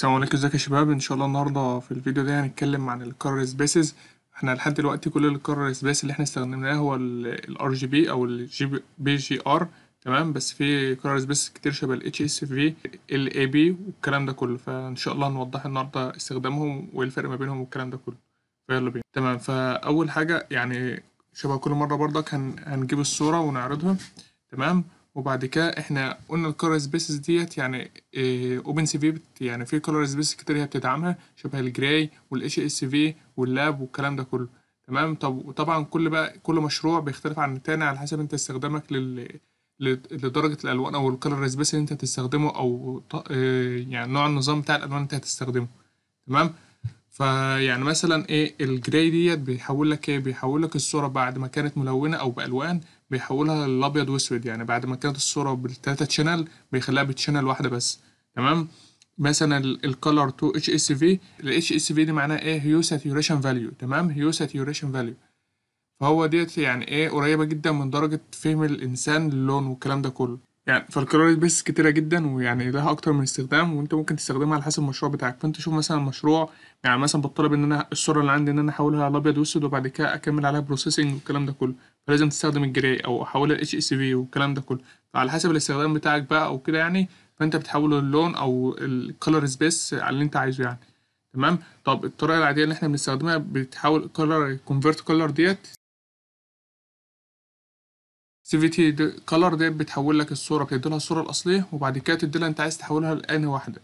السلام عليكم ازيك يا شباب؟ ان شاء الله النهارده في الفيديو ده هنتكلم عن ال color spaces. إحنا لحد دلوقتي كل ال color space اللي إحنا استخدمناه هو ال RGB أو ال BGR تمام؟ بس في color space كتير شبه ال HSV LAB والكلام ده كله. فان شاء الله هنوضح النهارده استخدامهم وايه الفرق ما بينهم والكلام ده كله. فيلا بينا. تمام. فأول حاجة يعني شبه كل مرة برضك هن... هنجيب الصورة ونعرضها تمام؟ وبعد كده إحنا قلنا ال color spaces ديت يعني OpenCV يعني في color spaces كتير هي بتدعمها شبه ال gray وال HSV وال Lab والكلام ده كله. تمام؟ طب وطبعا كل بقى كل مشروع بيختلف عن التاني على حسب أنت استخدامك لل لدرجة الألوان أو ال color space اللي أنت هتستخدمه أو يعني نوع النظام بتاع الألوان اللي أنت هتستخدمه. تمام؟ فيعني مثلا إيه ال gray ديت بيحول لك إيه؟ بيحول لك الصورة بعد ما كانت ملونة أو بألوان بيحولها لأبيض وأسود يعني بعد ما كانت الصورة بالتلاتة channel بيخليها ب channel واحدة بس. تمام؟ مثلا ال color 2 HSV ال HSV دي معناها إيه؟ hue saturation value. تمام؟ hue saturation value. فهو ديت يعني إيه؟ قريبة جدا من درجة فهم الإنسان للون والكلام ده كله. يعني فال colors بس كتيرة جدا ويعني لها أكتر من استخدام وأنت ممكن تستخدمها على حسب المشروع بتاعك. فأنت شوف مثلا مشروع يعني مثلا بطلب إن أنا الصورة اللي عندي إن أنا أحولها على أبيض وأسود وبعد كده أكمل عليها processing والكلام ده كله. فلازم تستخدم ال gray أو أحولها ل HSV والكلام ده كله. فعلى حسب الاستخدام بتاعك بقى أو كده يعني فأنت بتحول اللون أو ال color space على اللي أنت عايزه يعني. تمام؟ طب الطريقة العادية اللي إحنا بنستخدمها بتحول ال color convert color ديت. cvtColor ديت بتحول لك الصورة بتدي لها الصورة الأصلية وبعد كده تدي لها أنت عايز تحولها لأنهي واحدة.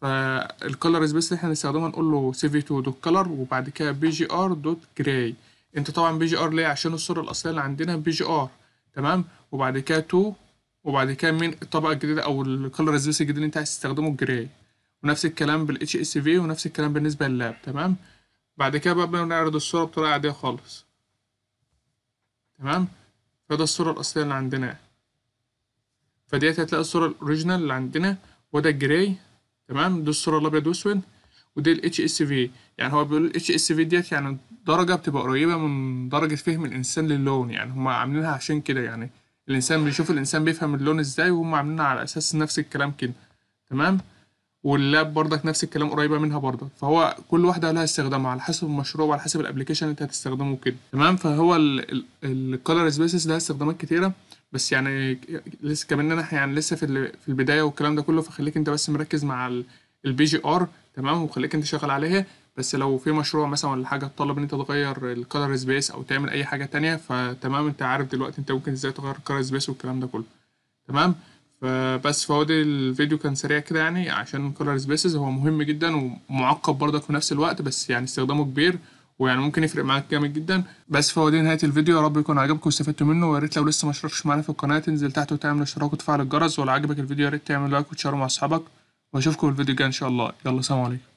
فال color space اللي إحنا هنستخدمها نقول له cv2 dot color وبعد كده BGR dot gray انت طبعا BGR ليه؟ عشان الصورة الأصلية اللي عندنا BGR تمام؟ وبعد كده 2 وبعد كده مين؟ الطبقة الجديدة أو ال color space الجديد اللي انت عايز تستخدمه ال gray ونفس الكلام بال HSV ونفس الكلام بالنسبة لل Lab تمام؟ بعد كده بقى بنعرض الصورة بطريقة عادية خالص. تمام؟ فده الصورة الأصلية اللي عندنا. فديت هتلاقي الصورة ال original اللي عندنا وده ال gray تمام؟ دي الصورة الأبيض وأسود. ودي ال V يعني هو بيقول ال V ديت يعني درجة بتبقى قريبة من درجة فهم الإنسان للون. يعني هما عاملينها عشان كده يعني. الإنسان بيشوف الإنسان بيفهم اللون إزاي وهم عاملينها على أساس نفس الكلام كده. تمام؟ وال Lab برضك نفس الكلام قريبة منها برضك فهو كل واحدة لها استخدامها على حسب المشروع وعلى حسب ال application اللي انت هتستخدمه كده تمام؟ فهو ال color spaces لها استخدامات كتيرة. بس يعني لسه كمان إحنا يعني لسه في في البداية والكلام ده كله فخليك أنت بس مركز مع ال BGR تمام؟ وخليك انت شغال عليها. بس لو في مشروع مثلا ولا حاجة تطلب إن أنت تغير ال color space أو تعمل أي حاجة تانية فتمام؟ أنت عارف دلوقتي أنت ممكن إزاي تغير ال color space والكلام ده كله. تمام؟ فبس فهو ده الفيديو كان سريع كده يعني عشان ال color spaces هو مهم جدا ومعقد برضك في نفس الوقت بس يعني استخدامه كبير ويعني ممكن يفرق معاك جامد جدا. بس فهو دي نهاية الفيديو. يا رب يكون عجبكم واستفدتوا منه. ويا ريت لو لسه ما اشتركتش معانا في القناة تنزل تحت وتعمل اشتراك وتفعل الجرس. ولو عجبك الفيديو يا ريت تعمل like وتشيره مع أصحابك. وأشوفكم في الفيديو الجاي إن شاء الله. يلا سلام عليكم.